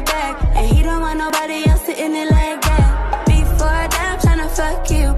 right back. And he don't want nobody else sitting there like that. Before I die, I'm tryna fuck you